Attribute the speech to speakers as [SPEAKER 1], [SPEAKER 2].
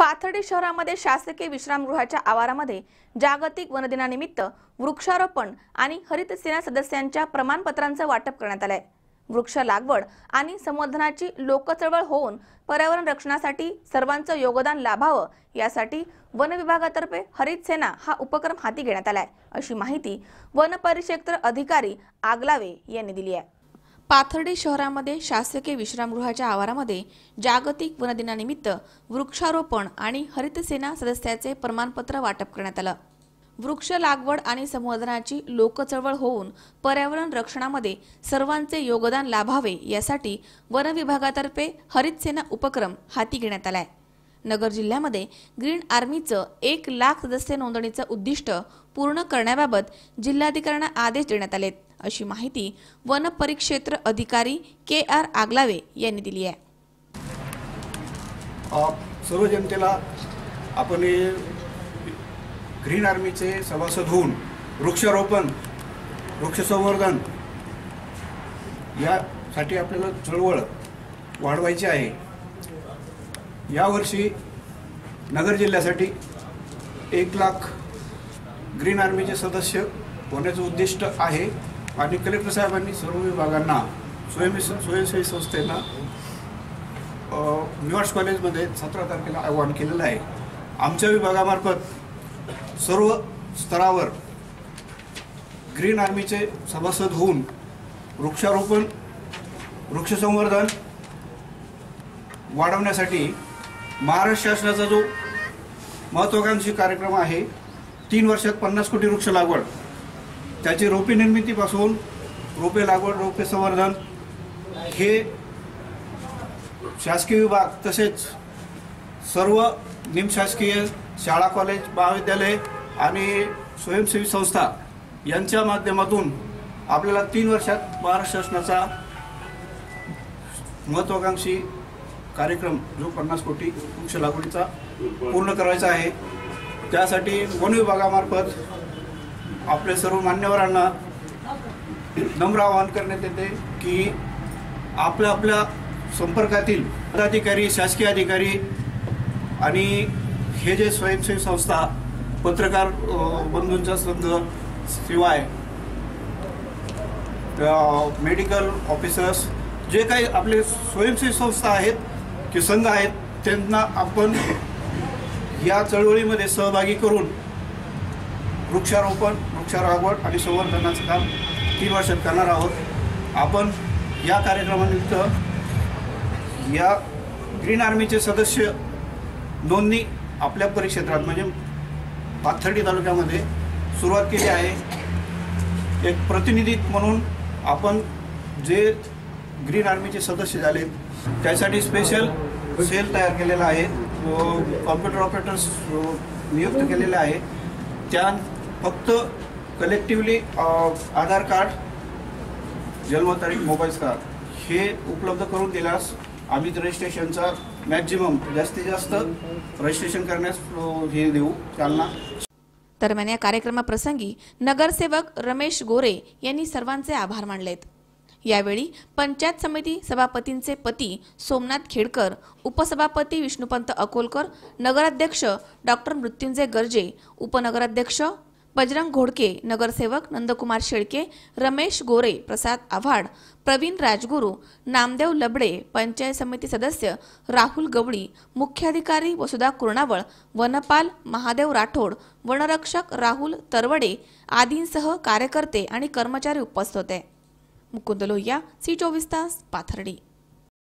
[SPEAKER 1] पाथर्डी शहरामध्ये शासकीय विश्रामगृहाच्या आवारामध्ये जागतिक वनदिनानिमित्त वृक्षारोपण आणि हरित सेना सदस्यांच्या प्रमाणपत्रांचं वाटप करण्यात आलंय. वृक्ष लागवड आणि संवर्धनाची लोकचळवळ होऊन पर्यावरण रक्षणासाठी सर्वांचं योगदान लाभावं यासाठी वन विभागातर्फे हरित सेना हा उपक्रम हाती घेण्यात आलाय. अशी माहिती वन परिक्षेत्र अधिकारी आगलावे यांनी दिली आहे. पाथर्डी शहरामध्ये शासकीय विश्रामगृहाच्या आवारामध्ये जागतिक वनदिनानिमित्त वृक्षारोपण आणि हरित सेना सदस्याचे प्रमाणपत्र वाटप करण्यात आलं. वृक्ष लागवड आणि संवर्धनाची लोकचळवळ होऊन पर्यावरण रक्षणामध्ये सर्वांचे योगदान लाभावे यासाठी वन विभागातर्फे हरित सेना उपक्रम हाती घेण्यात आलाय. नगर जिल्ह्यामध्ये ग्रीन आर्मीचं एक लाख सदस्य नोंदणीचं उद्दिष्ट पूर्ण करण्याबाबत जिल्हाधिकाऱ्यांना आदेश देण्यात आलेत. अशी माहिती वन परिक्षेत्र अधिकारी के आर आगलावे यांनी दिली आहे.
[SPEAKER 2] सर्व जनतेला आपण ग्रीन आर्मीचे सभासद होऊन वृक्षारोपण वृक्षसंवर्धन यासाठी आपल्याला चळवळ वाढवायची आहे. यावर्षी नगर जिल्ह्यासाठी एक लाख ग्रीन आर्मीचे सदस्य होण्याचं उद्दिष्ट आहे. आणि कलेक्टर साहेबांनी सर्व विभागांना स्वयं स्वयंसेवी संस्थेला न्यूयॉर्क कॉलेजमध्ये सतरा तारखेला आवाहन केलेलं आहे. आमच्या विभागामार्फत सर्व स्तरावर ग्रीन आर्मीचे सभासद होऊन वृक्षारोपण वृक्षसंवर्धन वाढवण्यासाठी महाराष्ट्र शासनाचा जो महत्त्वाकांक्षी कार्यक्रम आहे तीन वर्षात पन्नास कोटी वृक्ष लागवड. त्याची रोपे निर्मितीपासून रोपे लागवड रोपे संवर्धन हे शासकीय विभाग तसेच सर्व निमशासकीय शाळा कॉलेज महाविद्यालय आणि स्वयंसेवी संस्था यांच्या माध्यमातून आपल्याला तीन वर्षात महाराष्ट्र शासनाचा महत्त्वाकांक्षी कार्यक्रम जो पन्नास कोटी वृक्ष लागवडीचा पूर्ण करायचा आहे. त्यासाठी वन विभागामार्फत आपल्या सर्व मान्यवरांना नम्र आवाहन करण्यात येते की आपल्या आपल्या संपर्कातील पदाधिकारी शासकीय अधिकारी आणि हे जे स्वयंसेवी संस्था पत्रकार बंधूंचा संघ शिवाय मेडिकल ऑफिसर्स जे काही आपले स्वयंसेवी संस्था आहेत की संघ आहेत त्यांना आपण या चळवळीमध्ये सहभागी करून वृक्षारोपण वृक्षारोपण आणि संवर्धनाचं काम तीन वर्षात करणार आहोत. आपण या कार्यक्रमानिमित्त या ग्रीन आर्मीचे सदस्य नोंदणी आपल्या परिक्षेत्रात म्हणजे पाथर्डी तालुक्यामध्ये सुरुवात केली आहे. एक प्रतिनिधी म्हणून आपण जे ग्रीन आर्मीचे सदस्य झाले त्यासाठी स्पेशल सेल तयार केलेला आहे. कॉम्प्युटर ऑपरेटर्स नियुक्त केलेले आहे. त्या फक्त कलेक्टिव्हली आधार कार्ड जन्मतारीख मोबाईल कार्ड हे उपलब्ध करून दिल्यास आम्ही रजिस्ट्रेशनचा मॅक्झिमम जास्तीत जास्त रजिस्ट्रेशन करण्यास हे देऊ. चालना.
[SPEAKER 1] दरम्यान या कार्यक्रमाप्रसंगी नगरसेवक रमेश गोरे यांनी सर्वांचे आभार मानलेत. यावेळी पंचायत समिती सभापतींचे पती सोमनाथ खेडकर उपसभापती विष्णुपंत अकोलकर नगराध्यक्ष डॉक्टर मृत्युंजय गर्जे उपनगराध्यक्ष बजरंग घोडके नगरसेवक नंदकुमार शेळके रमेश गोरे प्रसाद आव्हाड प्रवीण राजगुरू नामदेव लबडे पंचायत समिती सदस्य राहुल गवळी मुख्याधिकारी वसुधा कुर्णावळ वनपाल महादेव राठोड वनरक्षक राहुल तरवडे आदींसह कार्यकर्ते आणि कर्मचारी उपस्थित होते. मुकुंद लोहिया सी चोवीस तास पाथर्डी.